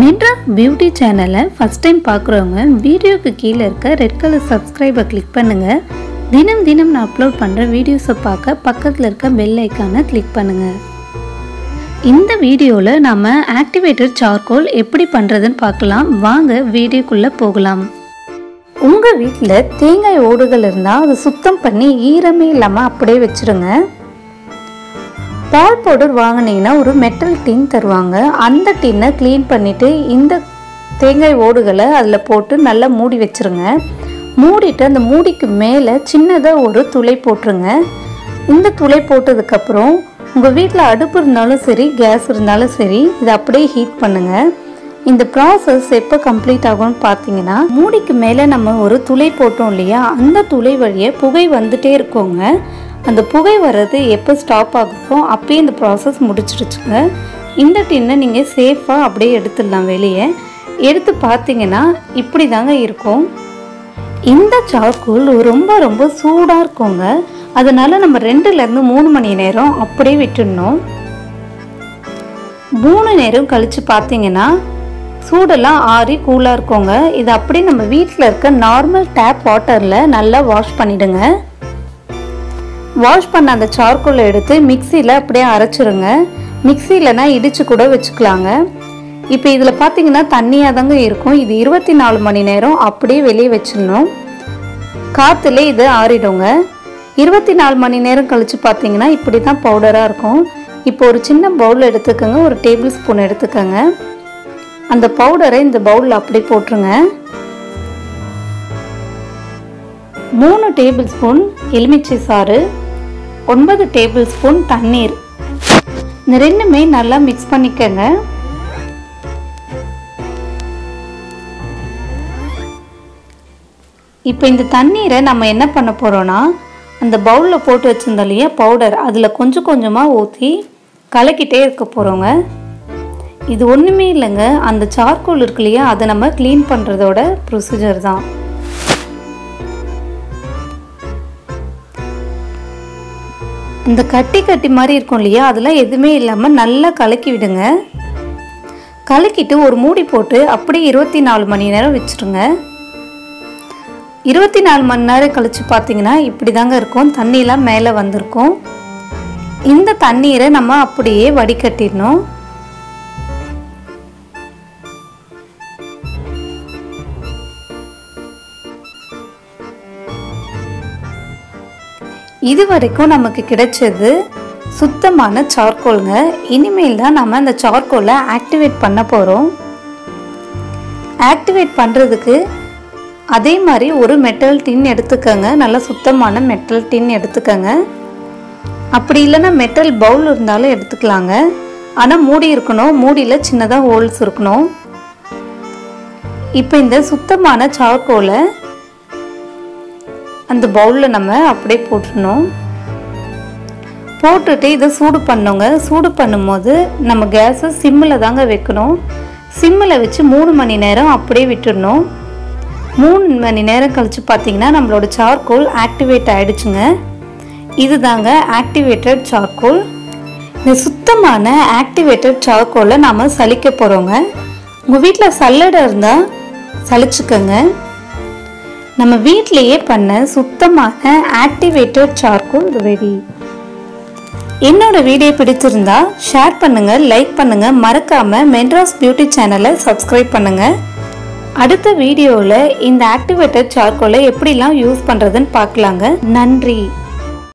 மின்ட்ரா beauty சேனலை first time பார்க்குறவங்க வீடியோக்கு கீழே இருக்க ரெட் கலர் சப்ஸ்கிரைபை கிளிக் பண்ணுங்கள் தினம் தினம் நான் அப்லோட் பண்ணுற வீடியோஸை பார்க்க பக்கத்தில் இருக்க பெல் ஐக்கானை கிளிக் பண்ணுங்கள் இந்த வீடியோவில் நம்ம ஆக்டிவேட்டட் சார்கோல் எப்படி பண்ணுறதுன்னு பார்க்கலாம். வாங்க வீடியோக்குள்ளே போகலாம். உங்கள் வீட்டில் தேங்காய் ஓடுகள் இருந்தால் அதை சுத்தம் பண்ணி ஈரமே இல்லாமல் அப்படியே வச்சுருங்க. பால் பவுடர் வாங்கினீங்கன்னா ஒரு மெட்டல் டின் தருவாங்க. அந்த டின்னை க்ளீன் பண்ணிவிட்டு இந்த தேங்காய் ஓடுகளை அதில் போட்டு நல்லா மூடி வச்சுருங்க. மூடிட்டு அந்த மூடிக்கு மேலே சின்னதாக ஒரு துளை போட்டுருங்க. இந்த துளை போட்டதுக்கப்புறம் உங்கள் வீட்டில் அடுப்பு இருந்தாலும் சரி கேஸ் இருந்தாலும் சரி இதை அப்படியே ஹீட் பண்ணுங்கள் இந்த ப்ராசஸ் எப்போ கம்ப்ளீட் ஆகும்னு பார்த்தீங்கன்னா மூடிக்கு மேலே நம்ம ஒரு துளை போட்டோம் இல்லையா அந்த துளை வழியே புகை வந்துட்டே இருக்கோங்க. அந்த புகை வர்றது எப்போ ஸ்டாப் ஆகுதோ அப்பயும் இந்த ப்ராசஸ் முடிச்சிடுச்சுங்க. இந்த டின்னை நீங்கள் சேஃபாக அப்படியே எடுத்துடலாம் வெளியே. எடுத்து பார்த்தீங்கன்னா இப்படி தாங்க இருக்கும். இந்த சார்கோல் ரொம்ப ரொம்ப சூடாக இருக்குங்க. அதனால் நம்ம ரெண்டுலேருந்து மூணு மணி நேரம் அப்படியே விட்டுடணும். மூணு நேரம் கழித்து பார்த்தீங்கன்னா சூடெல்லாம் ஆறி கூலாக இருக்குங்க. இது அப்படியே நம்ம வீட்டில் இருக்க நார்மல் டேப் வாட்டரில் நல்லா வாஷ் பண்ணிவிடுங்க வாஷ் பண்ண அந்த சார்கோலை எடுத்து மிக்சியில் அப்படியே அரைச்சிருங்க. மிக்சியிலனா இடித்து கூட வச்சுக்கலாங்க. இப்போ இதில் பார்த்தீங்கன்னா தண்ணியாக தாங்க இருக்கும். இது இருபத்தி நாலு மணி நேரம் அப்படியே வெளியே வச்சிடணும். காற்றுல இது ஆறிடுங்க. இருபத்தி நாலு மணி நேரம் கழித்து பார்த்தீங்கன்னா இப்படி தான் பவுடராக இருக்கும். இப்போ ஒரு சின்ன பவுல் எடுத்துக்கோங்க. ஒரு டேபிள் ஸ்பூன் எடுத்துக்கோங்க. அந்த பவுடரை இந்த பவுலில் அப்படியே போட்டுருங்க. மூணு டேபிள் ஸ்பூன் எலுமிச்சை சாறு ஒன்பது டேபிள் ஸ்பூன் தண்ணீர். இந்த ரெண்டுமே நல்லா மிக்ஸ் பண்ணிக்கங்க. இப்போ இந்த தண்ணீரை நம்ம என்ன பண்ண போகிறோன்னா அந்த பவுலில் போட்டு வச்சுருந்தோம் இல்லையா பவுடர் அதில் கொஞ்சம் கொஞ்சமாக ஊற்றி கலக்கிட்டே இருக்க போகிறோங்க இது ஒன்றுமே இல்லைங்க அந்த சார்கோல் இருக்கு இல்லையா அதை நம்ம க்ளீன் பண்ணுறதோட ப்ரொசீஜர் தான். இந்த கட்டி கட்டி மாதிரி இருக்கும் இல்லையா? அதெல்லாம் எதுவுமே இல்லாமல் நல்லா கலக்கி விடுங்க. கலக்கிட்டு ஒரு மூடி போட்டு அப்படியே இருபத்தி நாலு மணி நேரம் வச்சுருங்க இருபத்தி நாலு மணி நேரம் கழித்து பார்த்தீங்கன்னா இப்படி தாங்க இருக்கும். தண்ணியெலாம் மேலே வந்திருக்கும். இந்த தண்ணீரை நம்ம அப்படியே வடிகட்டிடணும். இது வரைக்கும் நமக்கு கிடைச்சது சுத்தமான சார்கோலுங்க. இனிமேல் தான் நம்ம அந்த சார்கோலை ஆக்டிவேட் பண்ண போகிறோம் ஆக்டிவேட் பண்ணுறதுக்கு அதே மாதிரி ஒரு மெட்டல் டின் எடுத்துக்கோங்க. நல்லா சுத்தமான மெட்டல் டின் எடுத்துக்கோங்க. அப்படி இல்லைன்னா மெட்டல் பவுல் இருந்தாலும் எடுத்துக்கலாங்க. ஆனால் மூடி இருக்கணும். மூடியில் சின்னதாக ஹோல்ஸ் இருக்கணும். இப்போ இந்த சுத்தமான சார்கோலை அந்த பவுலில் நம்ம அப்படியே போட்டுடணும் போட்டுட்டு இதை சூடு பண்ணுங்க. சூடு பண்ணும்போது நம்ம கேஸை சிம்மில் தாங்க வைக்கணும். சிம்மில் வச்சு மூணு மணி நேரம் அப்படியே விட்டுடணும் மூணு மணி நேரம் கழித்து பார்த்தீங்கன்னா நம்மளோட சார்கோல் ஆக்டிவேட் ஆகிடுச்சுங்க இது தாங்க ஆக்டிவேட்டட் சார்கோல் இந்த சுத்தமான ஆக்டிவேட்டட் சார்கோலை நாம் சலிக்க போகிறோங்க உங்கள் வீட்டில் சல்லடை இருந்தால் சலிச்சுக்கோங்க நம்ம வீட்டிலேயே பண்ண சுத்தமான ஆக்டிவேட்டட் சார்கோல் ரெடி என்னோட வீடியோ பிடிச்சிருந்தா ஷேர் பண்ணுங்க லைக் பண்ணுங்க மறக்காம மெட்ராஸ் பியூட்டி சேனலை சப்ஸ்கிரைப் பண்ணுங்க. அடுத்த வீடியோவில் இந்த ஆக்டிவேட்டட் சார்கோலை எப்படிலாம் யூஸ் பண்ணுறதுன்னு பார்க்கலாங்க. நன்றி.